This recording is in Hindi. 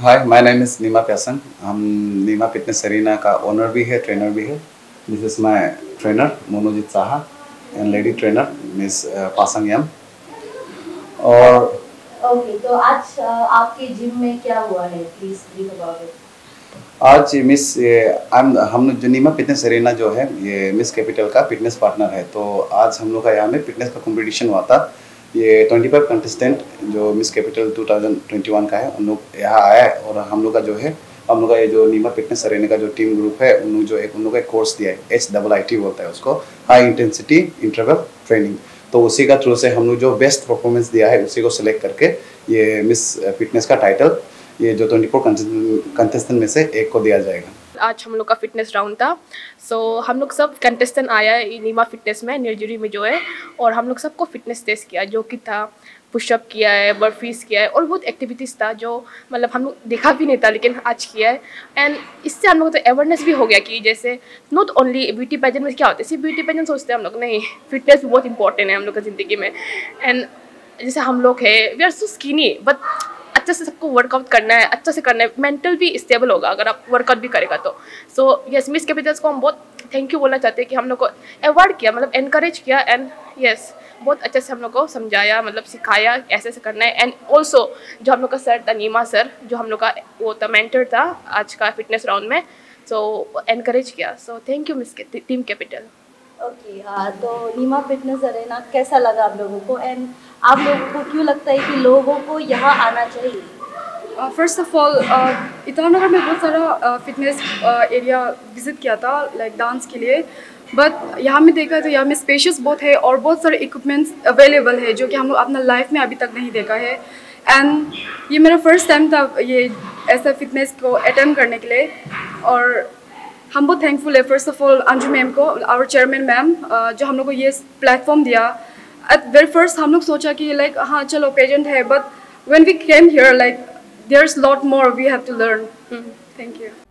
Hi my name is Neema Pyasan हम नीमा फिटनेस सरीना का ओनर भी है ट्रेनर भी है. This is my trainer Monojit Saha and lady trainer miss Pasang Yam और ओके तो आज आपके जिम में क्या हुआ है? प्लीज़ ब्रीफ अबाउट इट आज मिस हम हम जो नीमा फिटनेस सरीना जो है ये मिस कैपिटल का फिटनेस पार्टनर है. तो आज हम लोग का यहाँ में फिटनेस का कंपटीशन हुआ था. ये 25 कंटेस्टेंट जो मिस कैपिटल 2021 का है, उन लोग यहाँ आया है और हम लोग का जो है, हम लोग का ये जो नीमा फिटनेस सरेने का जो टीम ग्रुप है, उन लोग जो एक, उन लोग का कोर्स दिया है एच डबल आई टी बोलता है उसको हाई इंटेंसिटी इंटरवल ट्रेनिंग तो उसी का थ्रू से हम लोग जो बेस्ट परफॉर्मेंस दिया है, उसी को सिलेक्ट करके ये मिस फिटनेस का टाइटल ये जो 24 कंटेस्टेंट में से एक को दिया जाएगा। आज हम लोग का फिटनेस राउंड था। सो so, हम लोग सब कंटेस्टेंट आया नीमा फिटनेस में निर्जरी में जो है और हम लोग सबको फिटनेस टेस्ट किया जो कि था। पुशअप किया है बर्फीज किया है और बहुत एक्टिविटीज़ था जो मतलब हम लोग देखा भी नहीं था लेकिन आज किया है। एंड इससे हम लोग तो अवेयरनेस भी हो गया कि जैसे नॉट ओनली ब्यूटी पैजन में क्या होता है सिर्फ़ ब्यूटी पैजन सोचते हैं हम लोग नहीं फिटनेस भी बहुत इंपॉर्टेंट है हम लोग की ज़िंदगी में। एंड जैसे हम लोग है we are so skinny but अच्छे से सबको वर्कआउट करना है अच्छे से करना है मेंटल भी स्टेबल होगा अगर आप वर्कआउट भी करेगा तो। सो यस मिस कैपिटल्स को हम बहुत थैंक यू बोलना चाहते हैं कि हम लोग को अवॉर्ड किया मतलब एनकरेज किया एंड यस yes, बहुत अच्छे से हम लोग को समझाया मतलब सिखाया ऐसे ऐसे करना है। एंड ऑल्सो जो हम लोग का सर था नीमा सर जो हम लोग का वो था मेंटर था आज का फिटनेस राउंड में सो एनकरेज किया। So thank you miss team capital okay हाँ तो नीमा फिटनेस अरेना कैसा लगा आप लोगों को? एंड आप लोगों को क्यों लगता है कि लोगों को यहाँ आना चाहिए? फ़र्स्ट ऑफ़ ऑल ईटानगर में बहुत सारा फिटनेस एरिया विज़िट किया था लाइक डांस के लिए। बट यहाँ में देखा तो यहाँ में स्पेशस बहुत है और बहुत सारे इक्विपमेंट्स अवेलेबल है, जो कि हम लोग अपना लाइफ में अभी तक नहीं देखा है। एंड ये मेरा फ़र्स्ट टाइम था ये ऐसा फिटनेस को अटेंड करने के लिए। और हम बहुत थैंकफुल है first of all Anju ma'am को आवर चेयरमैन मैम जो हम लोग को ये प्लेटफॉर्म दिया। एट वेरी फ़र्स्ट हम लोग सोचा कि लाइक हाँ चलो पेजेंट है but when we came here like there is lot more we have to learn thank you.